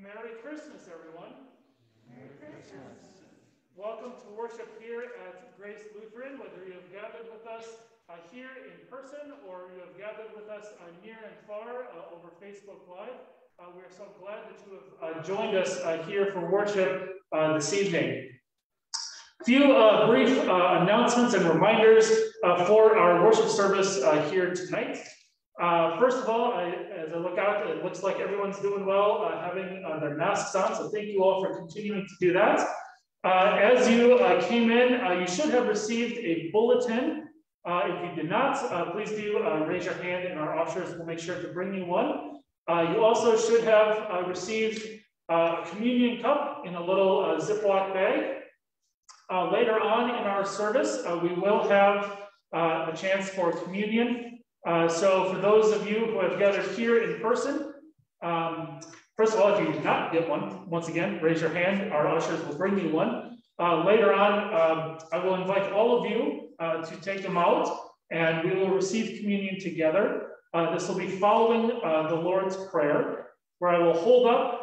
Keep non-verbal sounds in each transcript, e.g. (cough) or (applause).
Merry Christmas, everyone. Merry Christmas. Welcome to worship here at Grace Lutheran, whether you have gathered with us uh, here in person or you have gathered with us uh, near and far uh, over Facebook Live. Uh, we are so glad that you have uh, joined us uh, here for worship this evening. A few brief announcements and reminders for our worship service here tonight. Uh, first of all, I, as I look out, it looks like everyone's doing well, uh, having uh, their masks on. So thank you all for continuing to do that. Uh, as you uh, came in, uh, you should have received a bulletin. if you did not, please do raise your hand and our officers will make sure to bring you one. you also should have received a communion cup in a little Ziploc bag. later on in our service, we will have a chance for communion uh, so for those of you who have gathered here in person, um, first of all, if you did not get one, once again, raise your hand. Our ushers will bring you one. Uh, later on, um, I will invite all of you uh, to take them out and we will receive communion together. Uh, this will be following uh, the Lord's Prayer, where I will hold up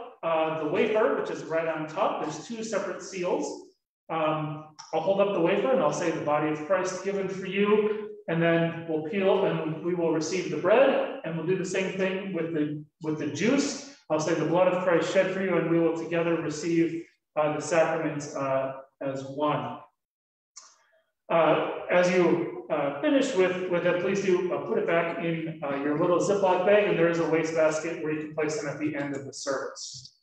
the wafer, which is right on top. There's two separate seals. Um, I'll hold up the wafer and I'll say the body of Christ given for you and then we'll peel and we will receive the bread and we'll do the same thing with the with the juice. I'll say the blood of christ shed for you and we will together receive uh, the sacraments uh, as one. Uh, as you uh, finish with with it please do uh, put it back in uh, your little ziploc bag and there is a waste basket where you can place them at the end of the service.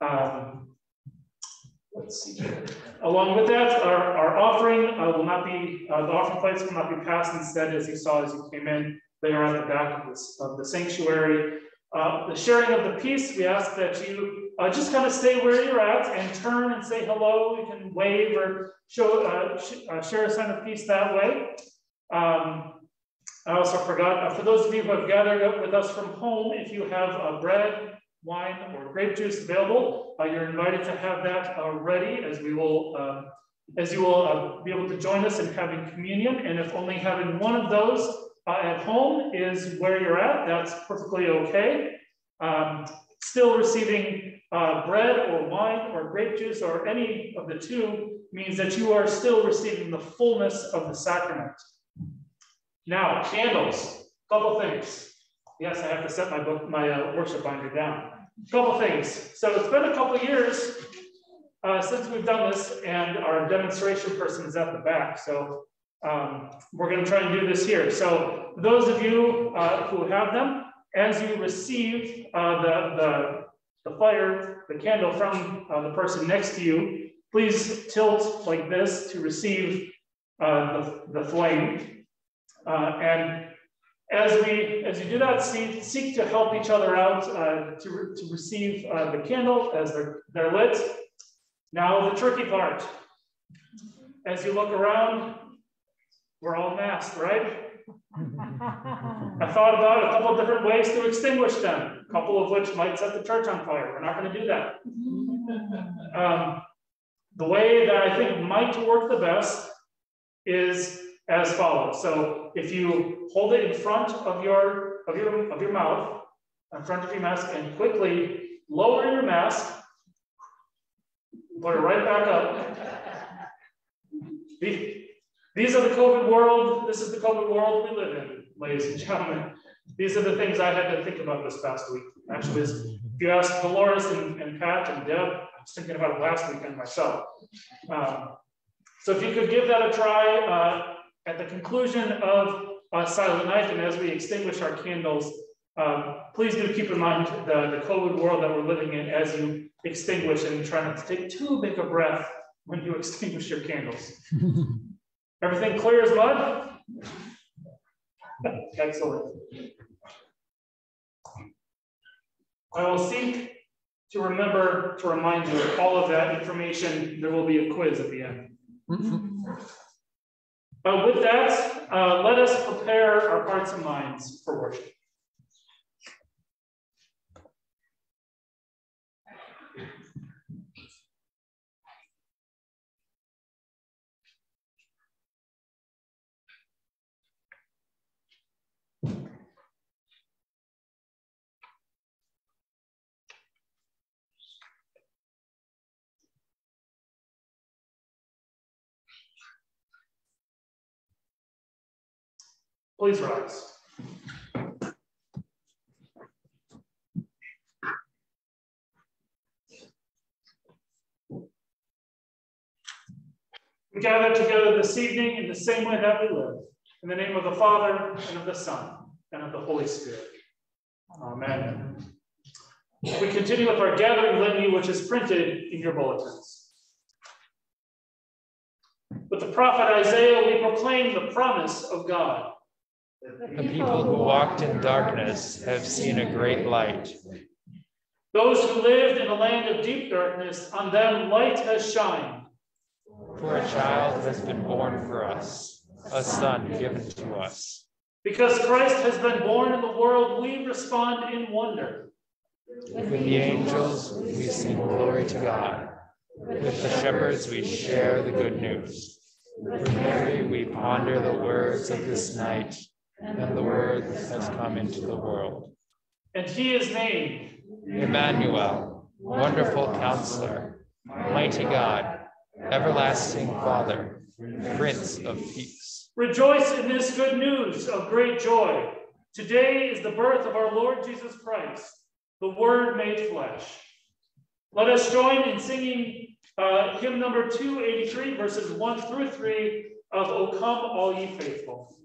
Um, Let's see. Along with that, our, our offering uh, will not be, uh, the offering plates will not be passed. Instead, as you saw as you came in, they are at the back of, this, of the sanctuary. Uh, the sharing of the peace, we ask that you uh, just kind of stay where you're at and turn and say hello. You can wave or show, uh, sh uh, share a sign of peace that way. Um, I also forgot, for those of you who have gathered with us from home, if you have bread, wine or grape juice available, uh, you're invited to have that uh, ready as we will, um, as you will uh, be able to join us in having communion. And if only having one of those uh, at home is where you're at, that's perfectly okay. Um, still receiving uh, bread or wine or grape juice or any of the two means that you are still receiving the fullness of the sacrament. Now, candles, couple things. Yes, I have to set my book, my uh, worship binder down. A couple things. So it's been a couple years uh, since we've done this, and our demonstration person is at the back. So um, we're going to try and do this here. So those of you uh, who have them, as you receive uh, the, the, the fire, the candle from uh, the person next to you, please tilt like this to receive uh, the, the flame. and as we, as you do that, seek, seek to help each other out uh, to, re to receive uh, the candle as they're, they're lit. Now the tricky part. As you look around, we're all masked, right? I thought about a couple of different ways to extinguish them, a couple of which might set the church on fire. We're not going to do that. Um, the way that I think might work the best is as follows. So if you hold it in front of your of your of your mouth, in front of your mask, and quickly lower your mask, put it right back up. These are the COVID world. This is the COVID world we live in, ladies and gentlemen. These are the things I had to think about this past week. Actually, if you ask Dolores and, and Pat and Deb, I was thinking about it last weekend myself. Um, so if you could give that a try, uh, at the conclusion of uh, Silent Night, and as we extinguish our candles, um, please do keep in mind the, the COVID world that we're living in as you extinguish and try not to take too big a breath when you (laughs) extinguish your candles. (laughs) Everything clear as mud? (laughs) Excellent. I will seek to remember to remind you of all of that information. There will be a quiz at the end. But with that, uh, let us prepare our hearts and minds for worship. Please rise. We gather together this evening in the same way that we live, in the name of the Father, and of the Son, and of the Holy Spirit. Amen. We continue with our gathering litany, which is printed in your bulletins. With the prophet Isaiah, we proclaim the promise of God. The people who walked in darkness have seen a great light. Those who lived in a land of deep darkness, on them light has shined. For a child has been born for us, a son given to us. Because Christ has been born in the world, we respond in wonder. With the angels, we sing glory to God. With the shepherds, we share the good news. With Mary, we ponder the words of this night, and the word has come into the world. And he is named Emmanuel, wonderful counselor, mighty God everlasting Father, Prince of Peace. Rejoice in this good news of great joy. Today is the birth of our Lord Jesus Christ, the Word made flesh. Let us join in singing uh, hymn number 283, verses 1 through 3 of O Come All Ye Faithful.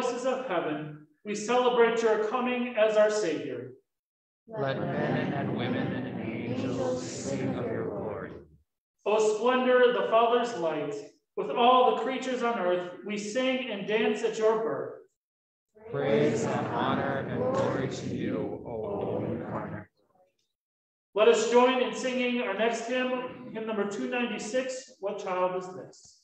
Voices of heaven, we celebrate your coming as our Savior. Let men and women and angels sing of your glory. O splendor, of the Father's light, with all the creatures on earth, we sing and dance at your birth. Praise and honor and glory to you, O incarnate. Let us join in singing our next hymn, hymn number 296, What Child Is This?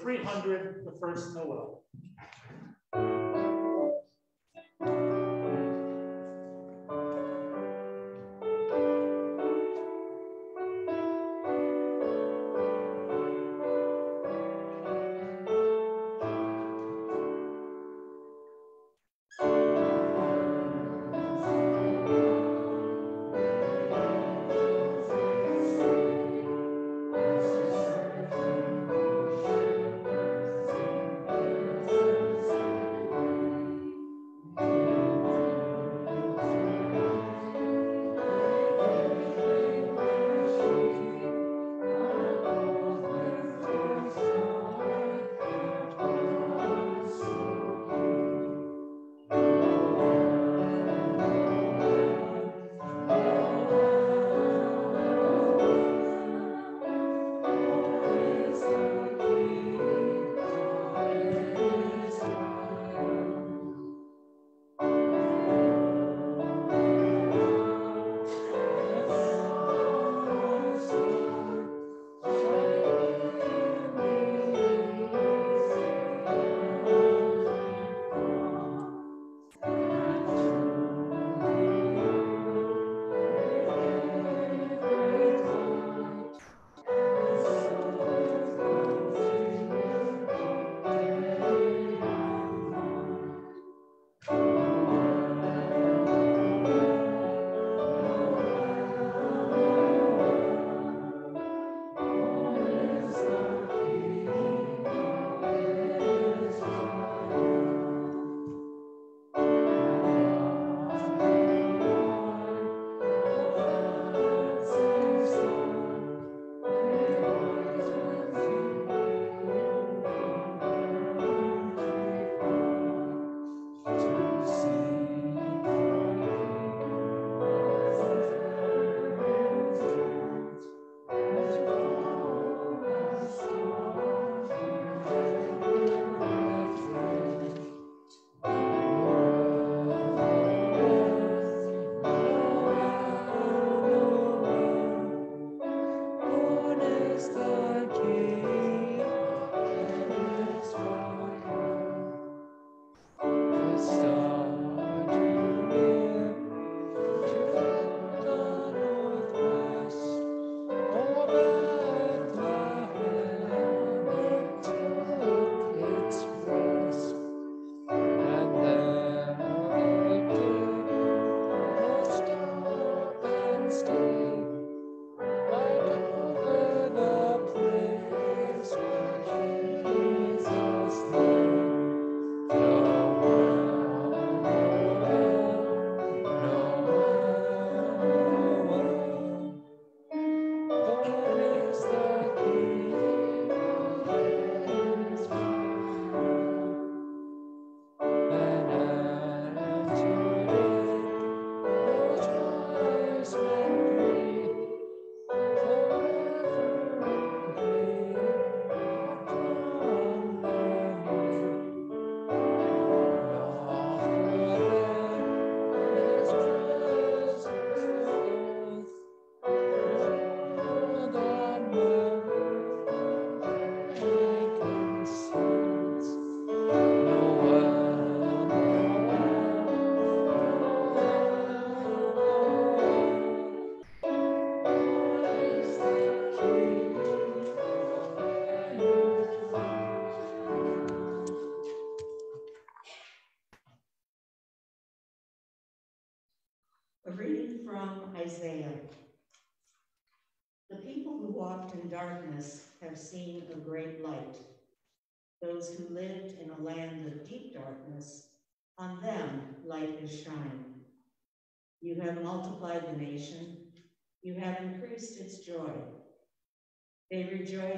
300, the first Noel.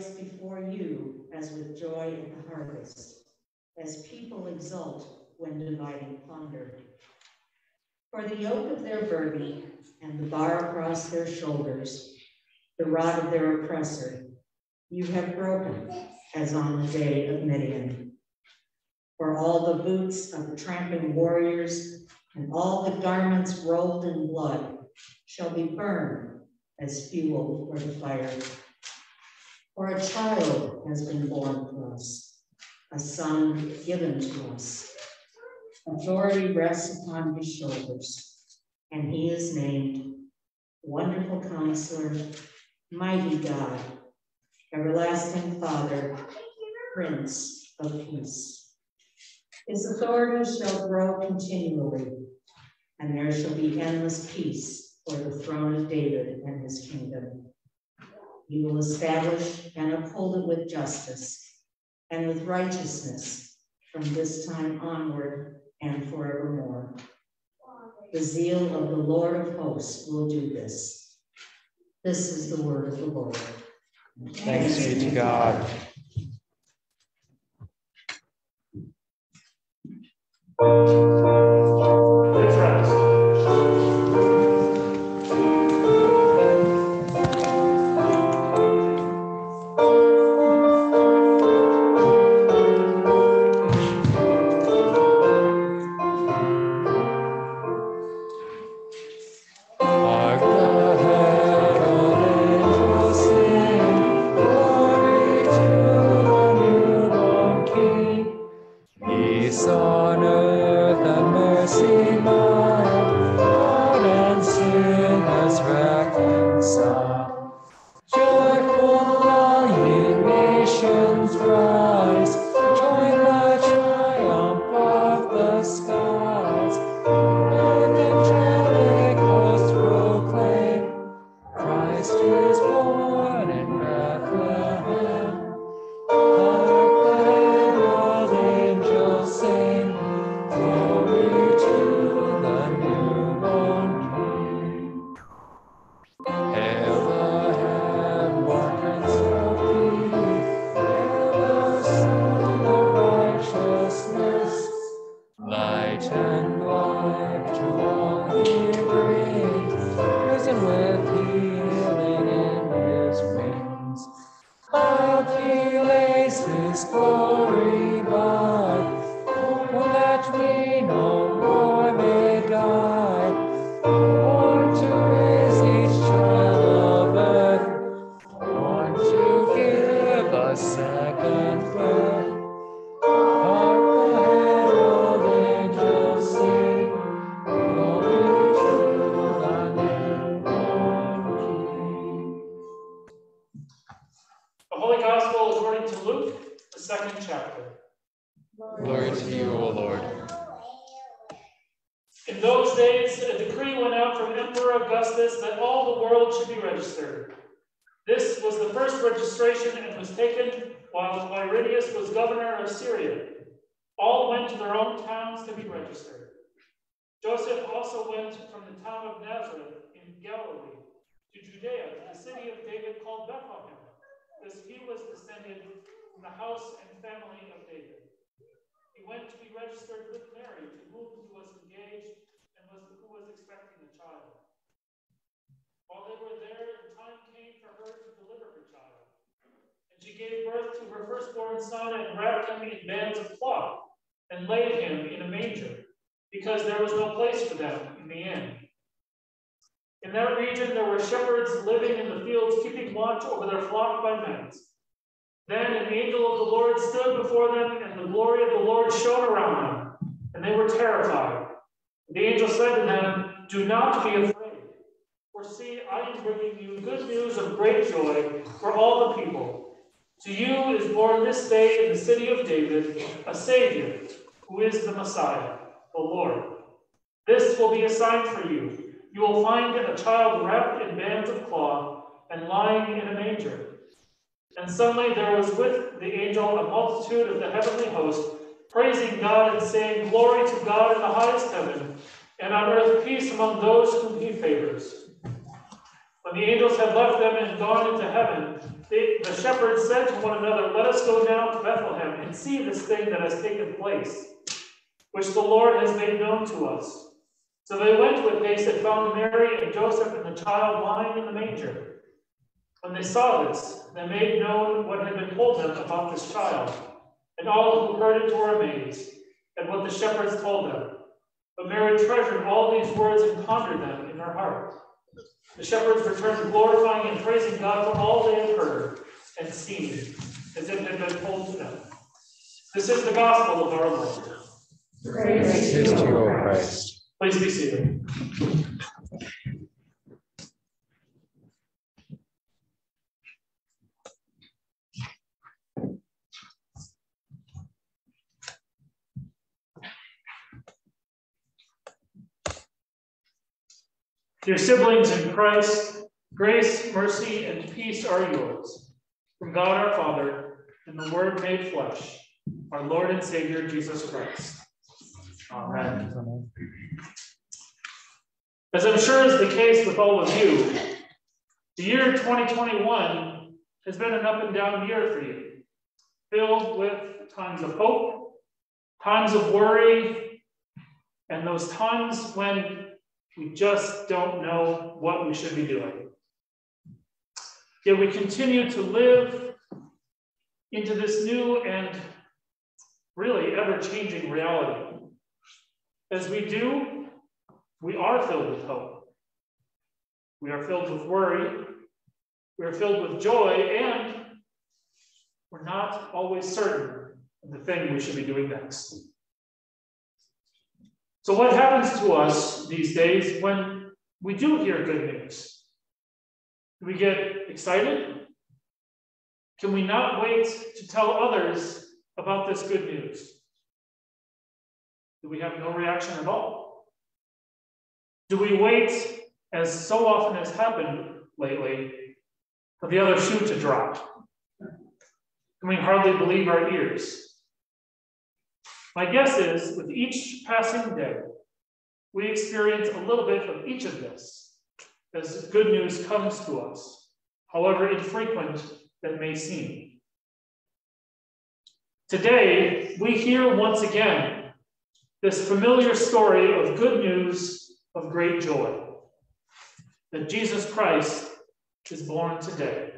Before you as with joy at the harvest, as people exult when dividing plunder. For the yoke of their burden and the bar across their shoulders, the rod of their oppressor, you have broken as on the day of Midian. For all the boots of the tramping warriors and all the garments rolled in blood shall be burned as fuel for the fire. For a child has been born to us, a son given to us. Authority rests upon his shoulders, and he is named Wonderful Counselor, Mighty God, Everlasting Father, Prince of Peace. His authority shall grow continually, and there shall be endless peace for the throne of David and his kingdom. He will establish and uphold it with justice and with righteousness from this time onward and forevermore. The zeal of the Lord of hosts will do this. This is the word of the Lord. Thanks be to God. Please we no not be afraid, for see, I am bringing you good news of great joy for all the people. To you is born this day in the city of David a Savior, who is the Messiah, the Lord. This will be a sign for you. you will find a child wrapped in bands of cloth and lying in a manger. And suddenly there was with the angel a multitude of the heavenly host, praising God and saying, Glory to God in the highest heaven, and on earth peace among those whom he favors. When the angels had left them and gone into heaven, they, the shepherds said to one another, Let us go down to Bethlehem and see this thing that has taken place, which the Lord has made known to us. So they went with haste and found Mary and Joseph and the child lying in the manger. When they saw this, they made known what had been told them about this child. And all who heard it were amazed at what the shepherds told them. But Mary treasured all these words and pondered them in her heart. The shepherds returned glorifying and praising God for all they had heard and seen, as it had been told to them. This is the gospel of our Lord. Praise to you, O Christ. Please be seated. Dear siblings in Christ, grace, mercy, and peace are yours from God our Father and the Word made flesh, our Lord and Savior Jesus Christ. Amen. As I'm sure is the case with all of you, the year 2021 has been an up and down year for you, filled with times of hope, times of worry, and those times when we just don't know what we should be doing. Yet we continue to live into this new and really ever changing reality. As we do, we are filled with hope. We are filled with worry. We are filled with joy, and we're not always certain of the thing we should be doing next. So, what happens to us these days when we do hear good news? Do we get excited? Can we not wait to tell others about this good news? Do we have no reaction at all? Do we wait, as so often has happened lately, for the other shoe to drop? Can we hardly believe our ears? My guess is with each passing day, we experience a little bit of each of this as good news comes to us, however infrequent that may seem. Today, we hear once again this familiar story of good news of great joy that Jesus Christ is born today.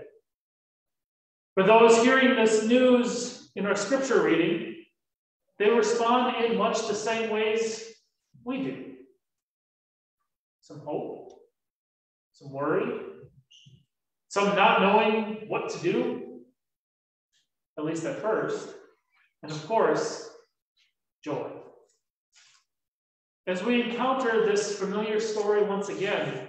For those hearing this news in our scripture reading, they respond in much the same ways we do some hope, some worry, some not knowing what to do, at least at first, and of course, joy. As we encounter this familiar story once again,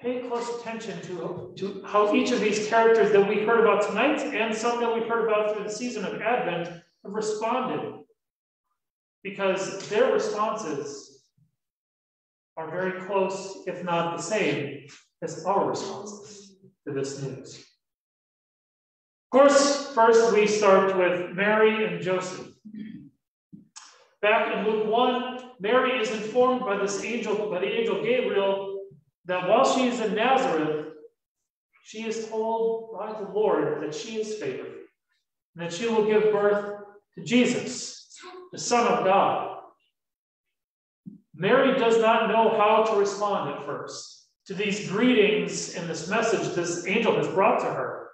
pay close attention to, to how each of these characters that we heard about tonight and some that we've heard about through the season of Advent have responded. Because their responses are very close, if not the same, as our responses to this news. Of course, first we start with Mary and Joseph. Back in Luke 1, Mary is informed by this angel, by the angel Gabriel, that while she is in Nazareth, she is told by the Lord that she is favored, and that she will give birth to Jesus, the Son of God. Mary does not know how to respond at first to these greetings and this message this angel has brought to her.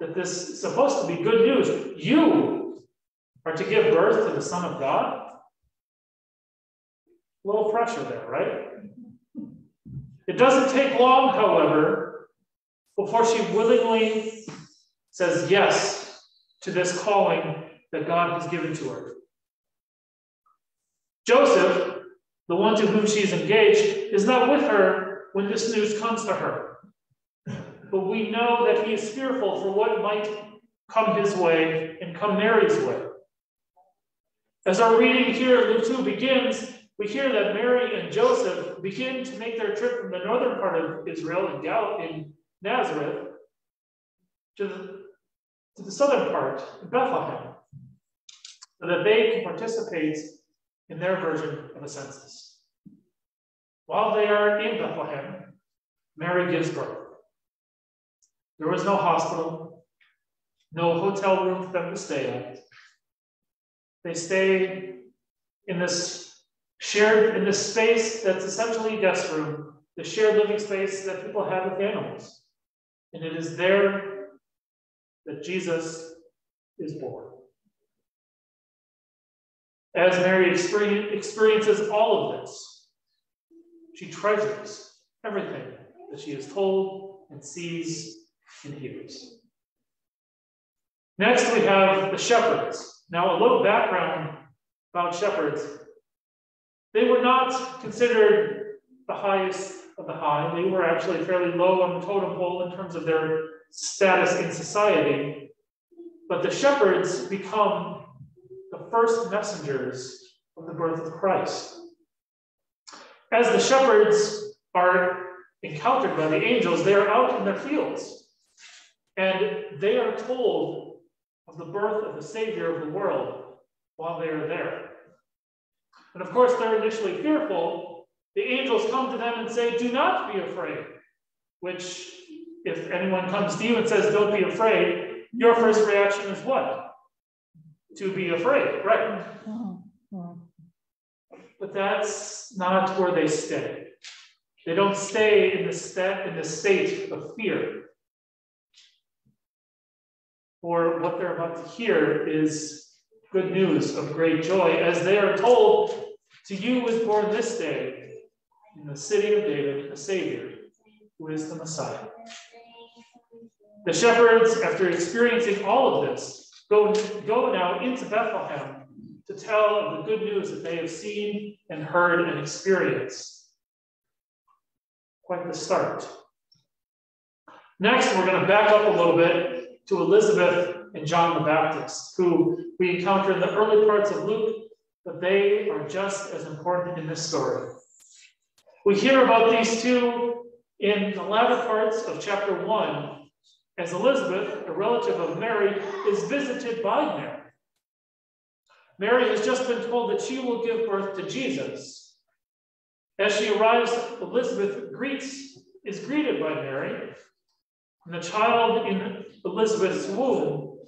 That this is supposed to be good news. You are to give birth to the Son of God. A little pressure there, right? It doesn't take long, however, before she willingly says yes to this calling that God has given to her. Joseph, the one to whom she is engaged, is not with her when this news comes to her. But we know that he is fearful for what might come his way and come Mary's way. As our reading here in Luke 2 begins, we hear that Mary and Joseph begin to make their trip from the northern part of Israel in, Gal- in Nazareth to the, to the southern part, of Bethlehem, so that they can participate in their version of a census. While they are in Bethlehem, Mary gives birth. There was no hospital, no hotel room for them to stay at. They stay in this shared, in this space that's essentially a guest room, the shared living space that people have with animals. And it is there that Jesus is born. As Mary experiences all of this, she treasures everything that she is told and sees and hears. Next, we have the shepherds. Now, a little background about shepherds. They were not considered the highest of the high. They were actually fairly low on the totem pole in terms of their status in society. But the shepherds become the first messengers of the birth of Christ. As the shepherds are encountered by the angels, they are out in their fields and they are told of the birth of the Savior of the world while they are there. And of course, they're initially fearful. The angels come to them and say, Do not be afraid. Which, if anyone comes to you and says, Don't be afraid, your first reaction is what? to be afraid, right? But that's not where they stay. They don't stay in the, st- in the state of fear. For what they're about to hear is good news of great joy as they are told, To you was born this day in the city of David a Savior, who is the Messiah. The shepherds, after experiencing all of this, Go, go now into Bethlehem to tell of the good news that they have seen and heard and experienced. Quite the start. Next, we're going to back up a little bit to Elizabeth and John the Baptist, who we encounter in the early parts of Luke, but they are just as important in this story. We hear about these two in the latter parts of chapter 1 as Elizabeth, a relative of Mary, is visited by Mary. Mary has just been told that she will give birth to Jesus. As she arrives, Elizabeth greets, is greeted by Mary, and the child in Elizabeth's womb,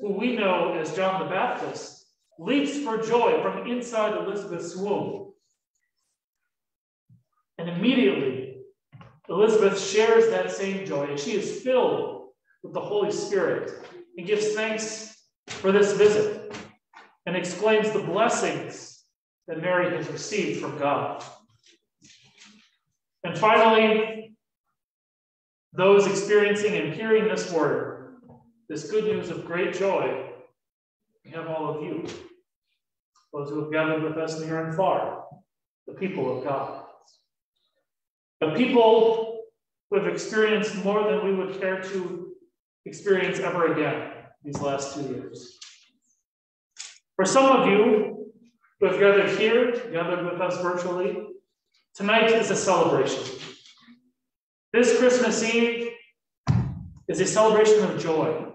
who we know as John the Baptist, leaps for joy from inside Elizabeth's womb. And immediately, Elizabeth shares that same joy, and she is filled with the Holy Spirit and gives thanks for this visit and exclaims the blessings that Mary has received from God. And finally, those experiencing and hearing this word, this good news of great joy, we have all of you, those who have gathered with us near and far, the people of God. The people who have experienced more than we would care to experience ever again these last two years. For some of you who have gathered here, gathered with us virtually, tonight is a celebration. This Christmas Eve is a celebration of joy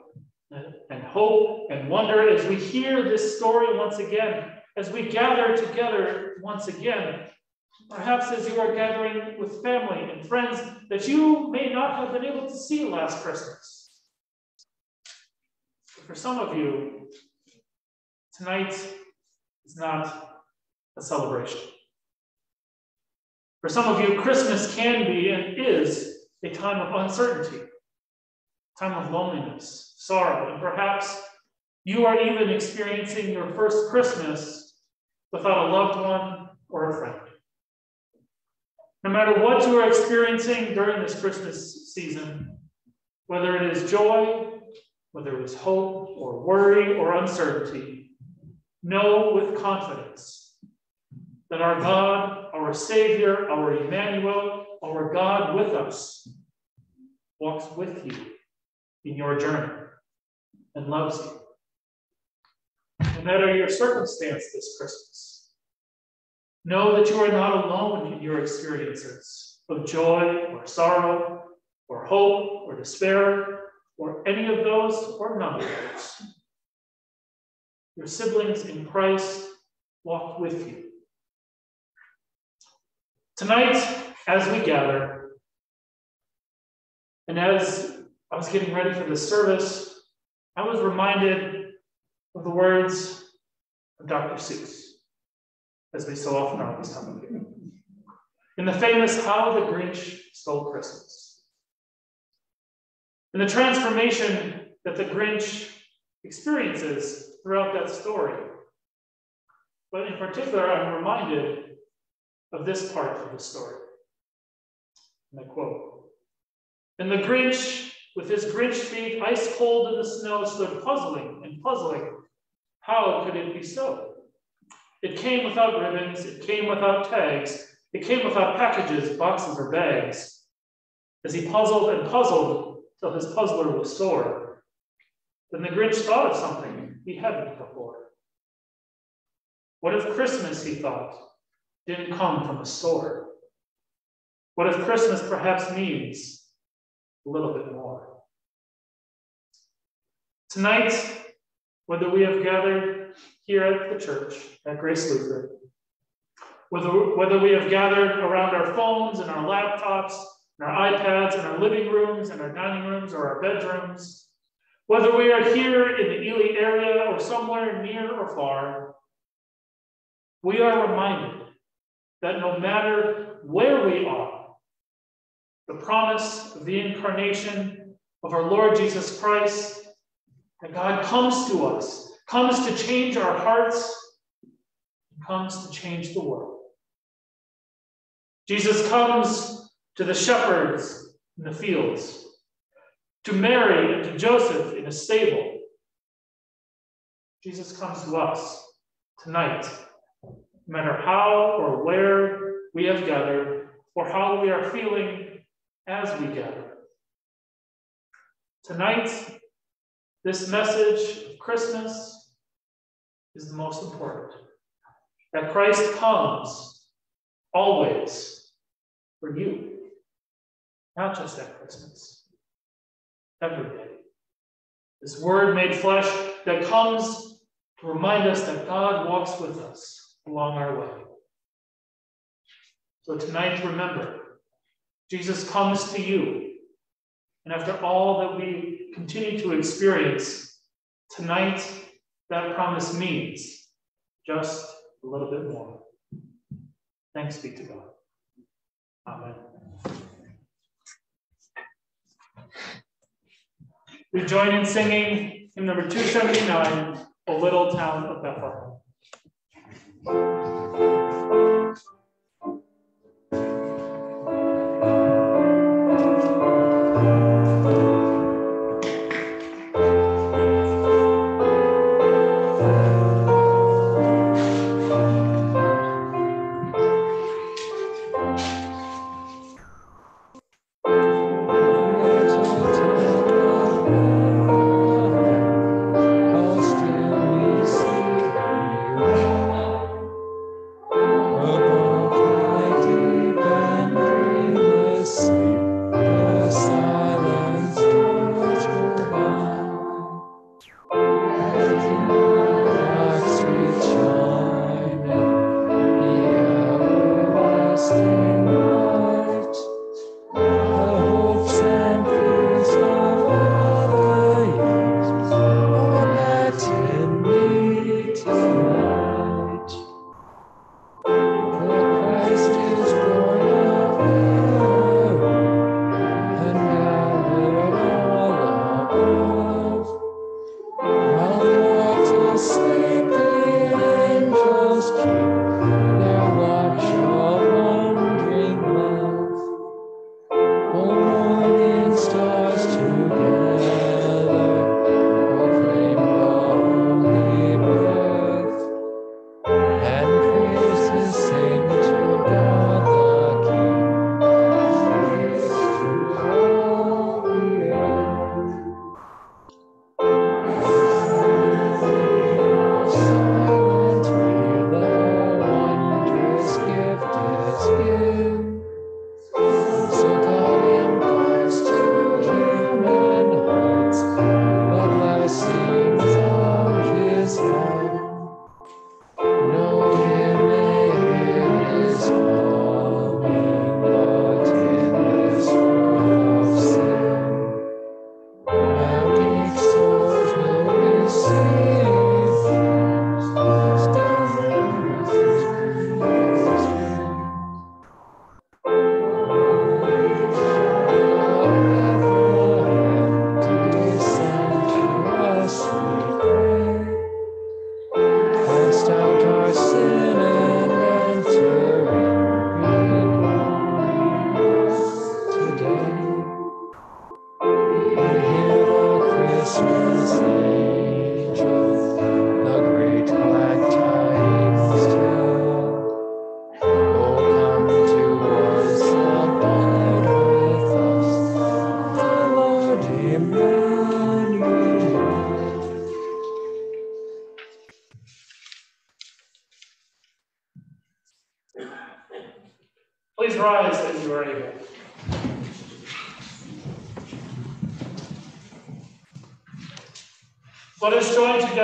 and hope and wonder as we hear this story once again, as we gather together once again. Perhaps as you are gathering with family and friends that you may not have been able to see last Christmas for some of you, tonight is not a celebration. For some of you, Christmas can be and is a time of uncertainty, time of loneliness, sorrow, and perhaps you are even experiencing your first Christmas without a loved one or a friend. No matter what you are experiencing during this Christmas season, whether it is joy whether it's hope or worry or uncertainty, know with confidence that our God, our Savior, our Emmanuel, our God with us, walks with you in your journey and loves you. No matter your circumstance this Christmas, Know that you are not alone in your experiences of joy or sorrow or hope or despair or any of those or none of those. Your siblings in Christ walk with you. Tonight, as we gather, and as I was getting ready for this service, I was reminded of the words of Dr. Seuss, as we so often are this time of year. In the famous How the Grinch Stole Christmas. In the transformation that the Grinch experiences throughout that story. But in particular, I'm reminded of this part of the story. And I quote And the Grinch, with his Grinch feet ice cold in the snow, stood puzzling and puzzling. How could it be so? It came without ribbons, it came without tags, it came without packages, boxes, or bags. As he puzzled and puzzled till his puzzler was sore, then the Grinch thought of something he hadn't before. What if Christmas, he thought, didn't come from a store? What if Christmas perhaps means a little bit more? Tonight, whether we have gathered here at the church, at Grace Lutheran, whether, whether we have gathered around our phones and our laptops, and our iPads, in our living rooms, and our dining rooms, or our bedrooms, whether we are here in the Ely area or somewhere near or far, we are reminded that no matter where we are, the promise of the incarnation of our Lord Jesus Christ, that God comes to us, comes to change our hearts, comes to change the world. Jesus comes to the shepherds in the fields, to Mary and to Joseph in a stable. Jesus comes to us tonight no matter how or where we have gathered or how we are feeling as we gather. Tonight, this message of Christmas is the most important. That Christ comes always for you, not just at Christmas, every day. This word made flesh that comes to remind us that God walks with us along our way. So tonight, remember, Jesus comes to you. And after all that we continue to experience, tonight, that promise means just a little bit more. Thanks be to God. We join in singing hymn number 279, O Little Town of Bethlehem.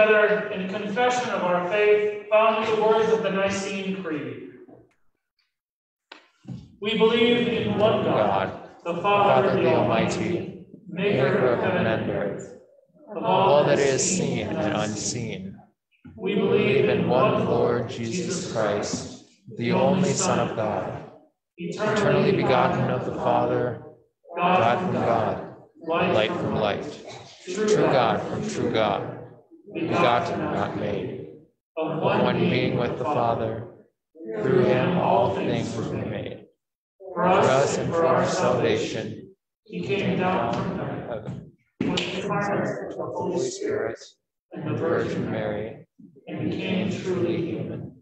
Together in confession of our faith found in the words of the Nicene Creed. We believe in one God, the Father, the Almighty, maker of heaven and earth, of all that is seen and unseen. We believe in one Lord Jesus Christ, the only Son of God, eternally begotten of the Father, God from God, light from light true God from true God, begotten, not made, of one being with the Father, through him all things were made. For us and for our salvation, he came down from heaven, with the Holy Spirit and the Virgin Mary, and became truly human.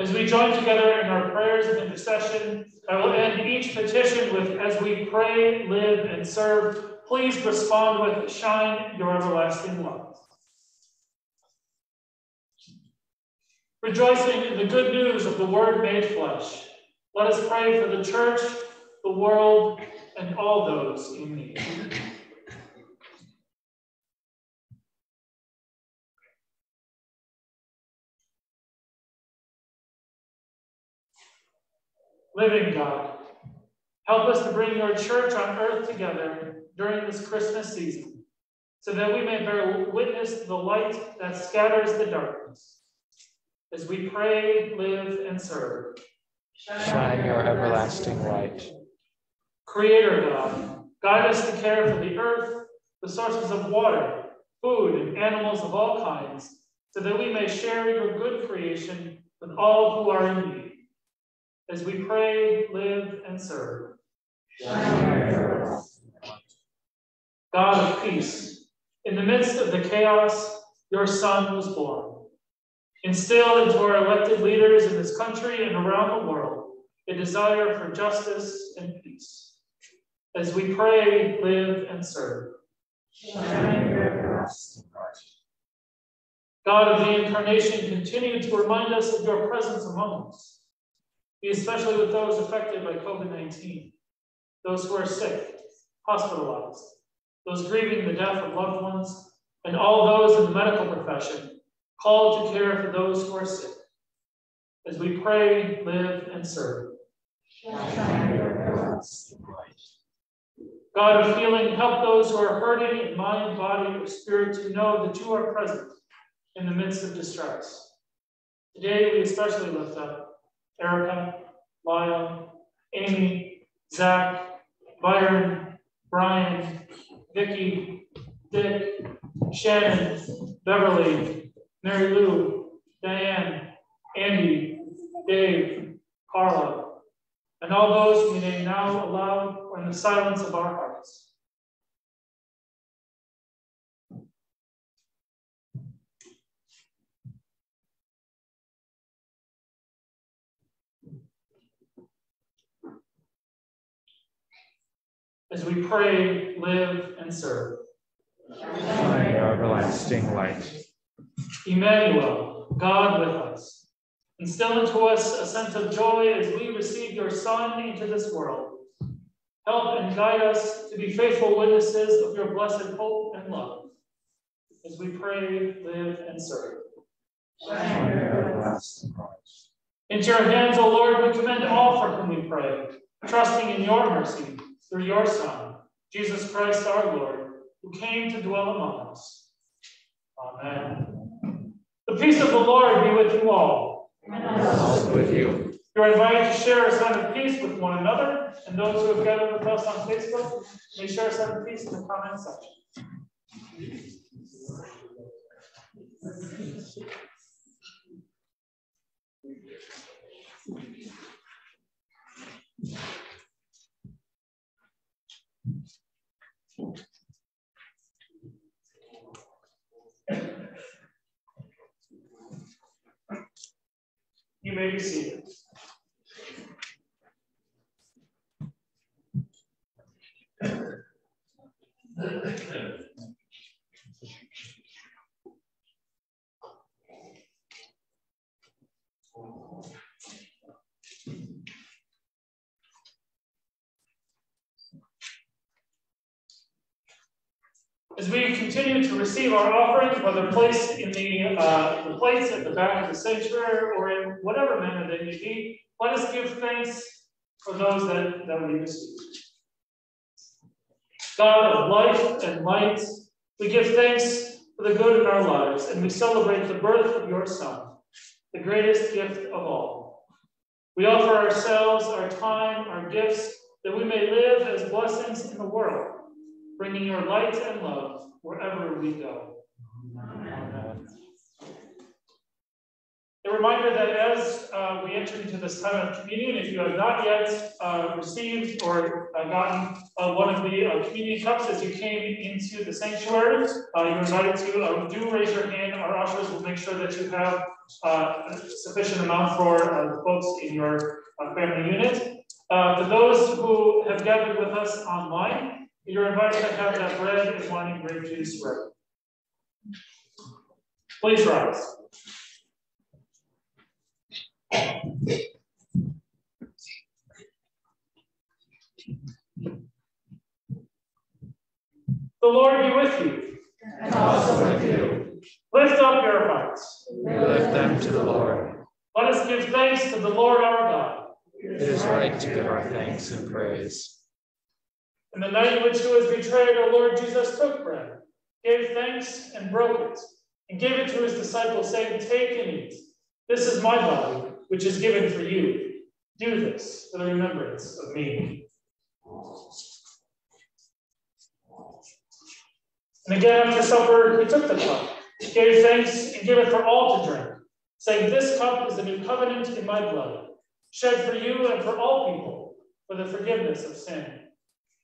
As we join together in our prayers of intercession, I will end each petition with, as we pray, live, and serve, please respond with, shine your everlasting love. rejoicing in the good news of the Word made flesh. Let us pray for the church, the world, and all those in need. Living God, help us to bring your church on earth together during this Christmas season, so that we may bear witness to the light that scatters the darkness as we pray, live, and serve. Shine your everlasting light. Creator God, guide us to care for the earth, the sources of water, food, and animals of all kinds, so that we may share your good creation with all who are in need. As we pray, live, and serve. God of peace, in the midst of the chaos, your Son was born Instill into our elected leaders in this country and around the world a desire for justice and peace. As we pray, live, and serve. God of the Incarnation, continue to remind us of your presence among us. Especially with those affected by COVID 19, those who are sick, hospitalized, those grieving the death of loved ones, and all those in the medical profession called to care for those who are sick. As we pray, live, and serve. God of healing, help those who are hurting in mind, body, or spirit to know that you are present in the midst of distress. Today, we especially lift up Erica, Lyle, Amy, Zach, Byron, Brian, Vicki, Dick, Shannon, Beverly, Mary Lou, Diane, Andy, Dave, Carla, and all those we name now or in the silence of our hearts. As we pray, live, and serve. Shine your everlasting light. Emmanuel, God with us. Instill into us a sense of joy as we receive your Son into this world. Help and guide us to be faithful witnesses of your blessed hope and love. As we pray, live, and serve. Into your hands, O Lord, we commend all for whom we pray, trusting in your mercy through your Son, Jesus Christ our Lord, who came to dwell among us. Amen. The peace of the Lord be with you all. And also with you. You're invited to share a sign of peace with one another, and those who have gathered with us on Facebook may share a sign of peace in the comment section. You may be seated. (laughs) As we continue to receive our offerings, whether placed in the, uh, the plates at the back of the sanctuary or in whatever manner they may be, let us give thanks for those that, that we receive. God of life and light, we give thanks for the good in our lives, and we celebrate the birth of your Son, the greatest gift of all. We offer ourselves, our time, our gifts, that we may live as blessings in the world bringing your light and love wherever we go. Amen. A reminder that as uh, we enter into this time of communion, if you have not yet uh, received or uh, gotten uh, one of the uh, communion cups as you came into the sanctuary, uh, you're invited to do raise your hand. Our ushers will make sure that you have a sufficient amount for the folks in your family unit. for those who have gathered with us online, you're invited to have that bread and wine and grape juice ready. Please rise. The Lord be with you. And also with you. Lift up your hearts. We lift them to the Lord. Let us give thanks to the Lord our God. It is right to give our thanks and praise. In the night in which he was betrayed, our Lord Jesus took bread, gave thanks, and broke it, and gave it to his disciples, saying, Take and eat. This is my body, which is given for you. Do this for the remembrance of me. And again, after supper, he took the cup, gave thanks, and gave it for all to drink, saying, This cup is the new covenant in my blood, shed for you and for all people for the forgiveness of sin.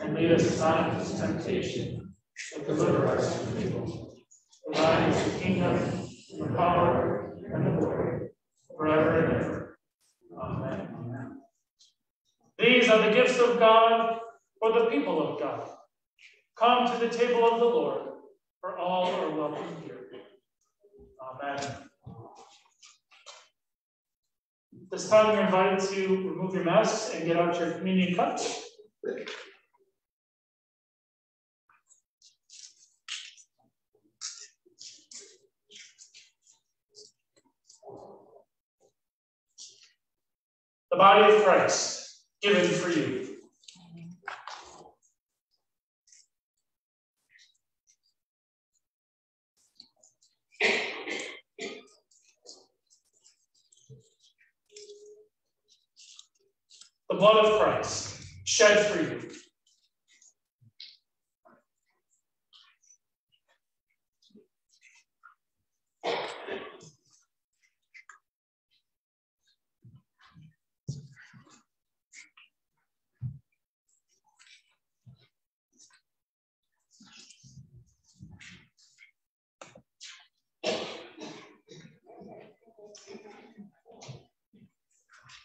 and lead us not into temptation, but deliver us from evil. For thine is the kingdom, the power, and the glory, forever and ever. Amen. These are the gifts of God for the people of God. Come to the table of the Lord, for all are welcome here. Amen. This time we're invited to remove your masks and get out your communion cups. The body of Christ given for you. The blood of Christ shed for you.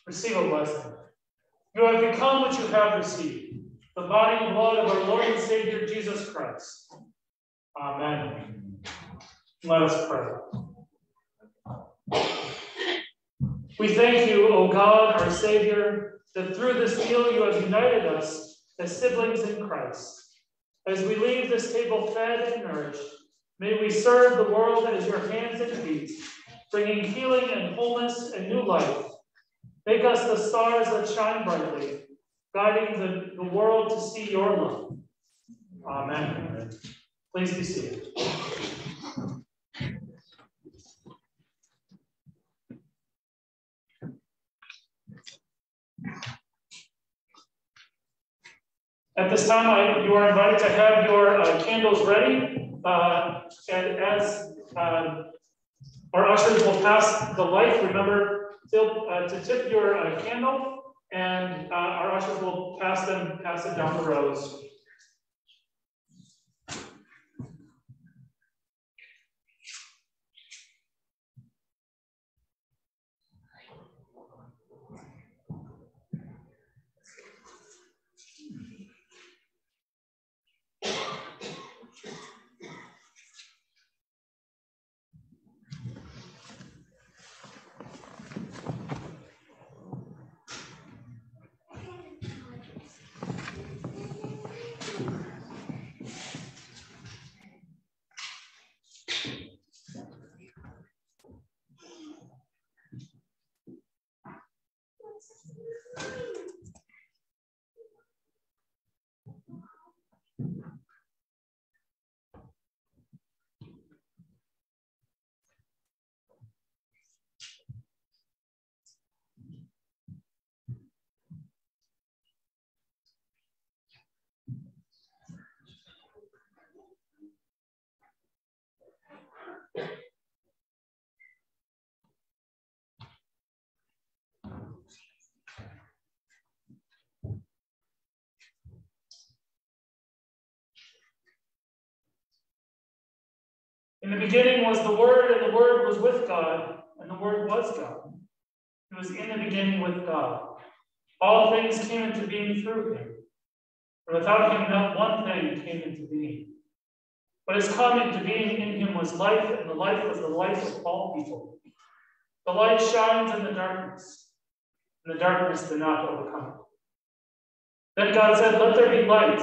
receive a blessing. You have become what you have received, the body and blood of our Lord and Savior Jesus Christ. Amen. Let us pray. We thank you, O God, our Savior, that through this meal you have united us as siblings in Christ. As we leave this table fed and nourished, may we serve the world as your hands and feet, bringing healing and wholeness and new life. Make us the stars that shine brightly, guiding the, the world to see your love. Amen. Please be seated. At this time, I, you are invited to have your uh, candles ready. Uh, and as uh, our ushers will pass the light, remember to, uh, to tip your uh, candle, and uh, our ushers will pass them, pass it down the rows. In the beginning was the Word, and the Word was with God, and the Word was God. He was in the beginning with God. All things came into being through him. And without him, not one thing came into being. What has come into being in him was life, and the life was the life of all people. The light shines in the darkness, and the darkness did not overcome it. Then God said, Let there be light,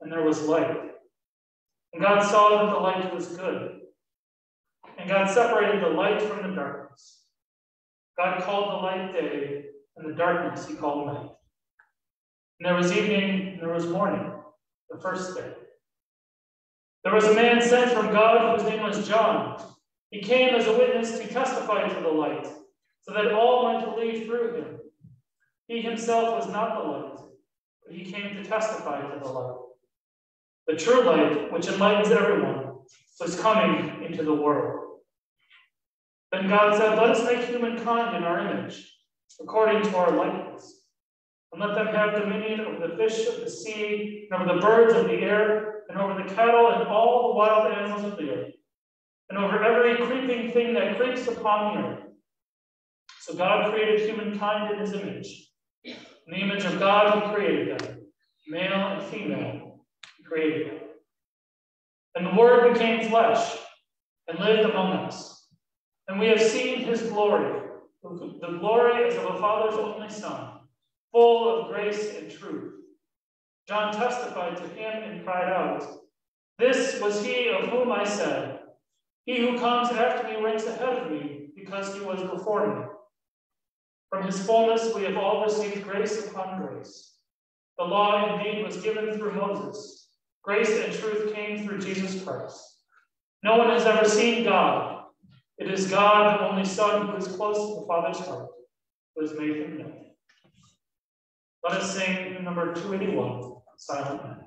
and there was light. And God saw that the light was good. And God separated the light from the darkness. God called the light day, and the darkness he called night. And there was evening, and there was morning, the first day. There was a man sent from God whose name was John. He came as a witness to testify to the light, so that all might believe through him. He himself was not the light, but he came to testify to the light. The true light, which enlightens everyone, was coming into the world. Then God said, Let us make humankind in our image, according to our likeness, and let them have dominion over the fish of the sea, and over the birds of the air, and over the cattle and all the wild animals of the earth, and over every creeping thing that creeps upon the earth. So God created humankind in his image. In the image of God, he created them. Male and female, he created them. And the Word became flesh and lived among us. And we have seen his glory, the glory as of a Father's only Son, full of grace and truth. John testified to him and cried out, This was he of whom I said, He who comes after me ranks ahead of me, because he was before me. From his fullness we have all received grace upon grace. The law indeed was given through Moses. Grace and truth came through Jesus Christ. No one has ever seen God, it is God, the only Son, who is close to the Father's heart, who has made him known. Let us sing number 281, Silent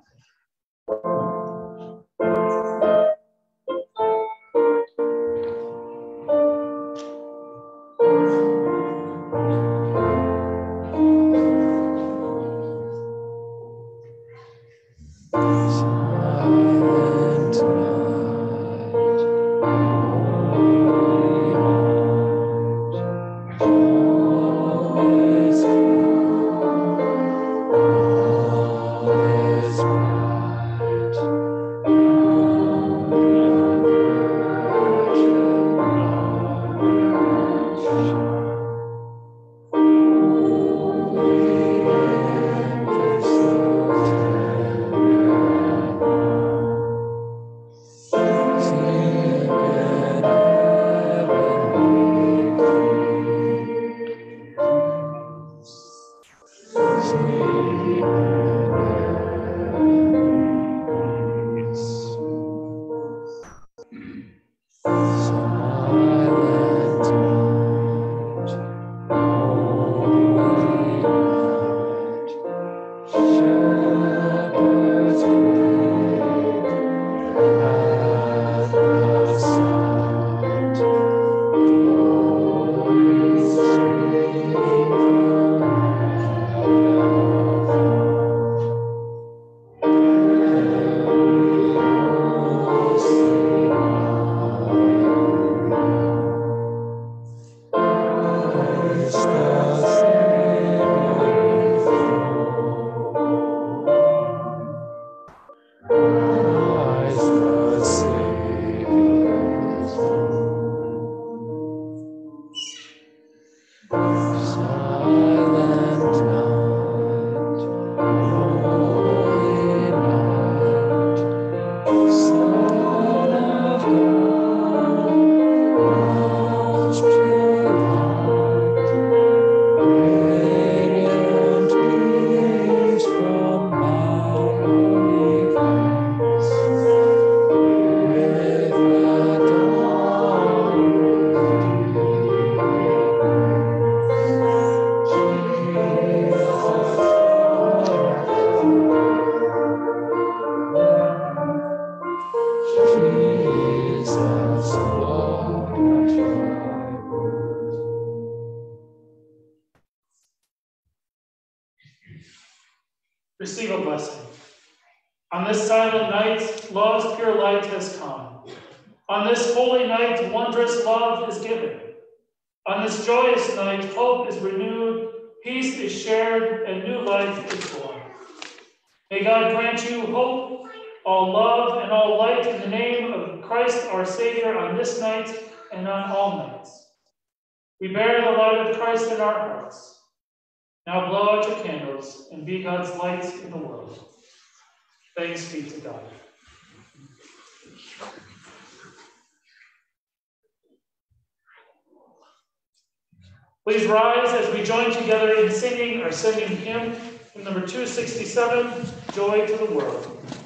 Please rise as we join together in singing our singing hymn, hymn number 267, Joy to the World.